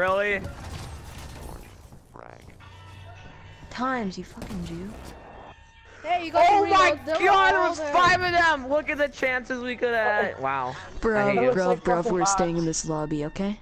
Really? Times, you fucking Jew. Hey, you got Oh my reload. God, there was five of them! Look at the chances we could have. Wow. Bro, bro, like bro, if we're staying in this lobby, okay?